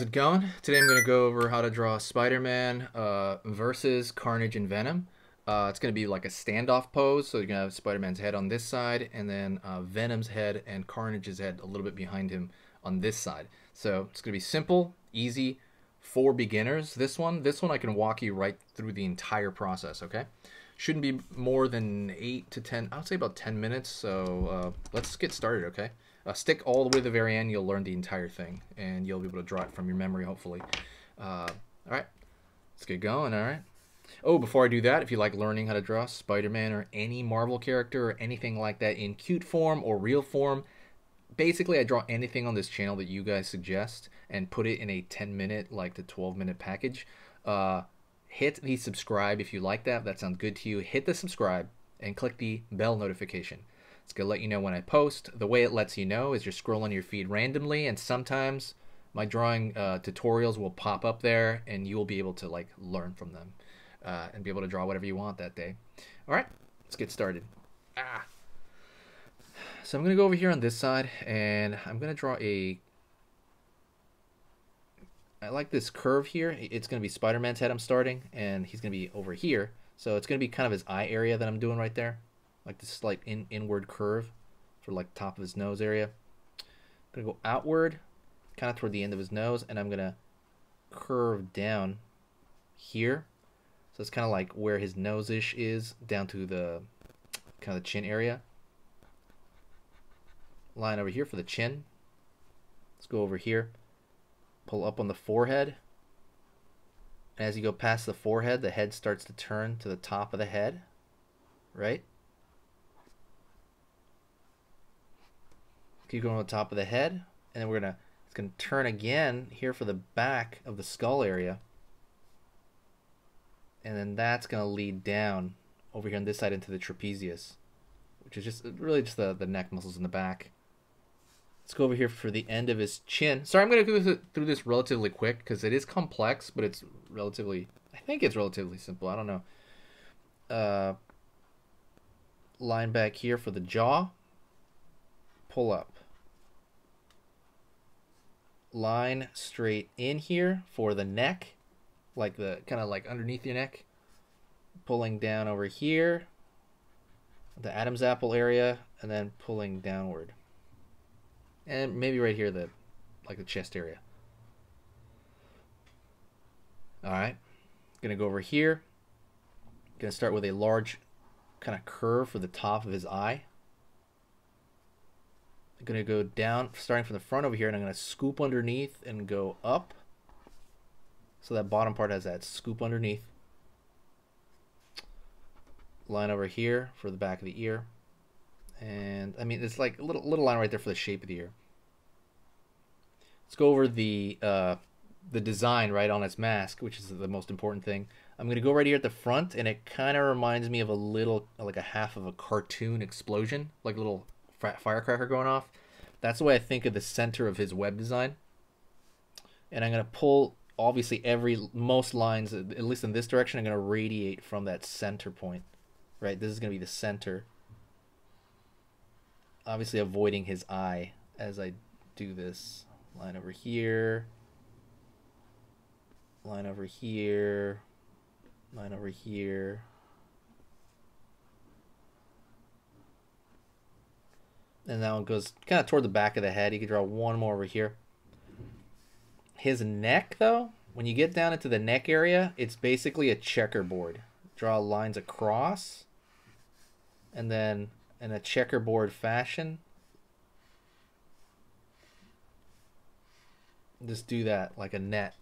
How's it going? Today I'm going to go over how to draw Spider-Man uh, versus Carnage and Venom. Uh, it's going to be like a standoff pose, so you're going to have Spider-Man's head on this side, and then uh, Venom's head and Carnage's head a little bit behind him on this side. So it's going to be simple, easy, for beginners. This one, this one I can walk you right through the entire process, okay? Shouldn't be more than 8 to 10, I would say about 10 minutes, so uh, let's get started, okay? Uh, stick all the way to the very end. You'll learn the entire thing, and you'll be able to draw it from your memory, hopefully. Uh, all right, let's get going. All right. Oh, before I do that, if you like learning how to draw Spider-Man or any Marvel character or anything like that in cute form or real form, basically I draw anything on this channel that you guys suggest and put it in a 10 minute, like the 12 minute package. Uh, hit the subscribe if you like that. If that sounds good to you. Hit the subscribe and click the bell notification. It's going to let you know when I post. The way it lets you know is you're scrolling your feed randomly, and sometimes my drawing uh, tutorials will pop up there, and you will be able to like learn from them uh, and be able to draw whatever you want that day. All right, let's get started. Ah. So I'm going to go over here on this side, and I'm going to draw a I like this curve here. It's going to be Spider-Man's head I'm starting, and he's going to be over here. So it's going to be kind of his eye area that I'm doing right there like this slight in, inward curve for like top of his nose area. I'm gonna go outward, kind of toward the end of his nose, and I'm gonna curve down here. So it's kind of like where his nose-ish is, down to the kind of the chin area. Line over here for the chin. Let's go over here. Pull up on the forehead. And as you go past the forehead, the head starts to turn to the top of the head, right? Keep going on the top of the head, and then we're gonna it's gonna turn again here for the back of the skull area, and then that's gonna lead down over here on this side into the trapezius, which is just really just the the neck muscles in the back. Let's go over here for the end of his chin. Sorry, I'm gonna go through this relatively quick because it is complex, but it's relatively I think it's relatively simple. I don't know. Uh, line back here for the jaw. Pull up line straight in here for the neck, like the kind of like underneath your neck, pulling down over here, the Adam's apple area, and then pulling downward, and maybe right here the like the chest area. All right, gonna go over here. Gonna start with a large kind of curve for the top of his eye. I'm going to go down, starting from the front over here, and I'm going to scoop underneath and go up. So that bottom part has that scoop underneath. Line over here for the back of the ear. And, I mean, it's like a little, little line right there for the shape of the ear. Let's go over the, uh, the design right on its mask, which is the most important thing. I'm going to go right here at the front, and it kind of reminds me of a little, like a half of a cartoon explosion, like a little firecracker going off. That's the way I think of the center of his web design. And I'm going to pull, obviously, every most lines, at least in this direction, I'm going to radiate from that center point. Right? This is going to be the center. Obviously, avoiding his eye as I do this. Line over here. Line over here. Line over here. And that one goes kind of toward the back of the head. You can draw one more over here. His neck, though, when you get down into the neck area, it's basically a checkerboard. Draw lines across, and then in a checkerboard fashion, just do that like a net.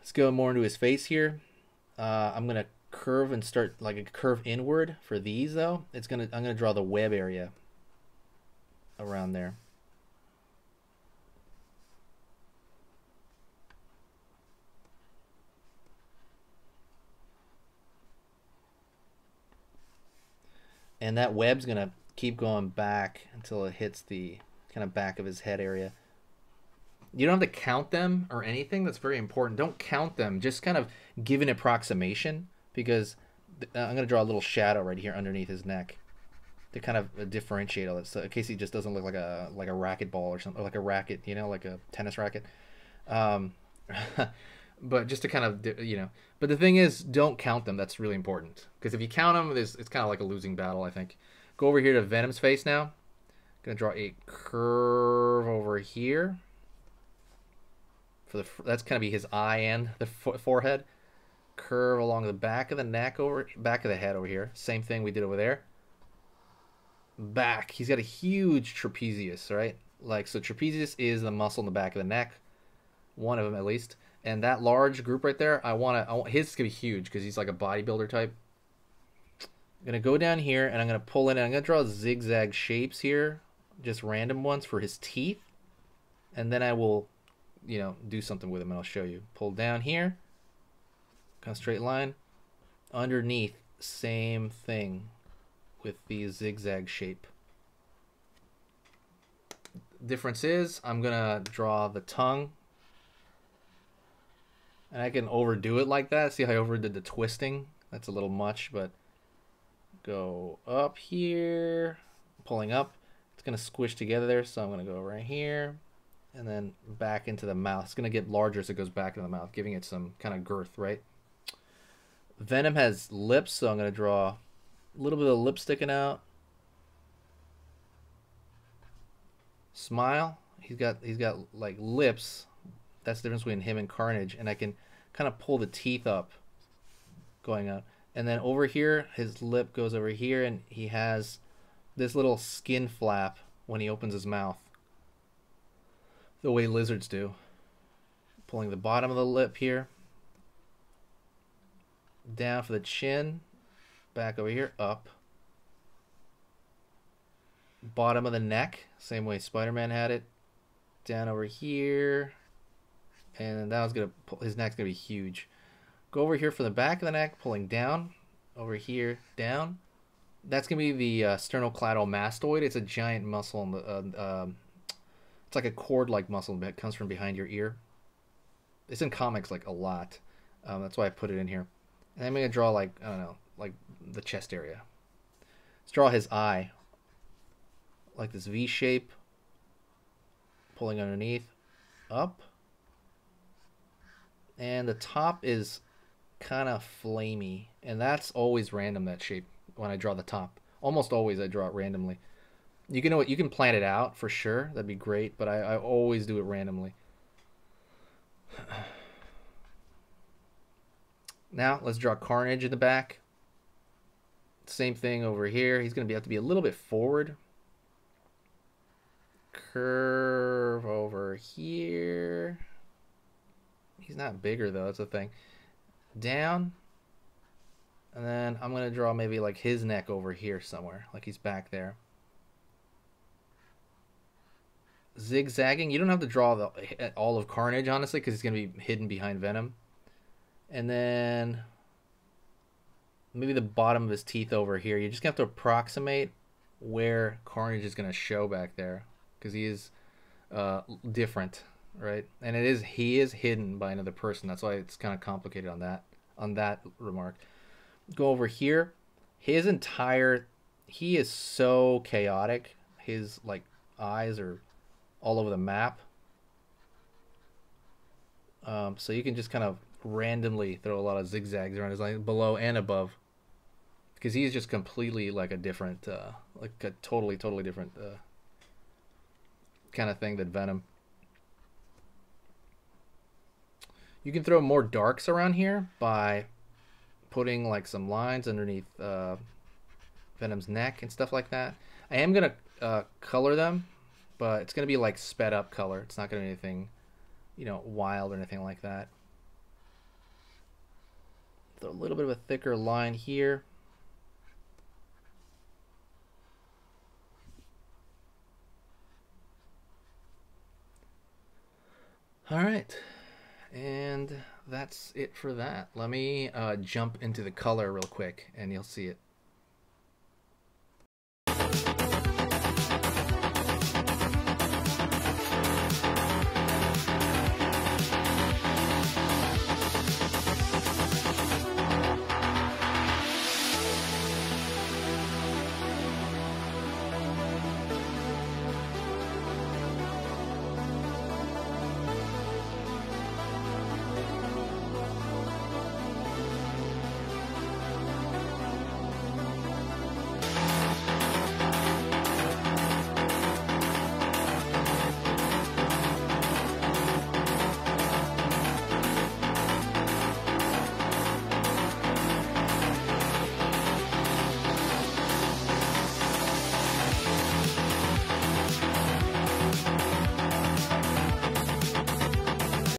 Let's go more into his face here. Uh, I'm gonna curve and start like a curve inward for these though, it's gonna I'm gonna draw the web area around there. And that web's gonna keep going back until it hits the kind of back of his head area. You don't have to count them or anything. That's very important. Don't count them. Just kind of give an approximation because uh, I'm going to draw a little shadow right here underneath his neck to kind of uh, differentiate all this, so in case he just doesn't look like a like a racket ball or something, or like a racket, you know, like a tennis racket. Um, but just to kind of you know, but the thing is, don't count them. That's really important because if you count them, it's, it's kind of like a losing battle. I think. Go over here to Venom's face now. Gonna draw a curve over here. For the that's gonna be his eye and the forehead. Curve along the back of the neck over back of the head over here. Same thing we did over there back. He's got a huge trapezius, right? Like, so trapezius is the muscle in the back of the neck, one of them at least. And that large group right there, I want to, his is going to be huge because he's like a bodybuilder type. I'm going to go down here and I'm going to pull in, and I'm going to draw zigzag shapes here, just random ones for his teeth. And then I will, you know, do something with him and I'll show you. Pull down here, kind of straight line. Underneath, same thing with the zigzag shape. Difference is I'm gonna draw the tongue and I can overdo it like that. See how I overdid the twisting? That's a little much, but go up here, pulling up. It's gonna squish together there, so I'm gonna go right here and then back into the mouth. It's gonna get larger as it goes back into the mouth, giving it some kind of girth, right? Venom has lips, so I'm gonna draw a little bit of lip sticking out. Smile. He's got he's got like lips. That's the difference between him and Carnage. And I can kind of pull the teeth up going out. And then over here, his lip goes over here and he has this little skin flap when he opens his mouth. The way lizards do. Pulling the bottom of the lip here. Down for the chin back over here, up. Bottom of the neck, same way Spider-Man had it. Down over here. And that was gonna pull, his neck's gonna be huge. Go over here for the back of the neck, pulling down. Over here, down. That's gonna be the uh, sternocleidomastoid. It's a giant muscle. In the, uh, um, it's like a cord-like muscle that comes from behind your ear. It's in comics like a lot. Um, that's why I put it in here. And I'm gonna draw like I don't know, like the chest area. Let's draw his eye. Like this V shape. Pulling underneath. Up. And the top is kind of flamey. And that's always random, that shape, when I draw the top. Almost always I draw it randomly. You can know what you can plan it out for sure. That'd be great, but I, I always do it randomly. Now let's draw Carnage in the back. Same thing over here. He's going to be have to be a little bit forward. Curve over here. He's not bigger though. That's the thing. Down. And then I'm going to draw maybe like his neck over here somewhere. Like he's back there. Zigzagging. You don't have to draw the, all of Carnage, honestly, because he's going to be hidden behind Venom. And then maybe the bottom of his teeth over here. You're just have to approximate where Carnage is gonna show back there because he is uh, different, right? And it is he is hidden by another person. That's why it's kind of complicated on that on that remark. Go over here. His entire he is so chaotic. His like eyes are all over the map. Um, so you can just kind of randomly throw a lot of zigzags around his line below and above. Because he's just completely like a different uh, like a totally totally different uh, kind of thing than venom. You can throw more darks around here by putting like some lines underneath uh, venom's neck and stuff like that. I am gonna uh, color them but it's gonna be like sped up color. It's not gonna be anything you know wild or anything like that a little bit of a thicker line here. All right, and that's it for that. Let me uh, jump into the color real quick and you'll see it.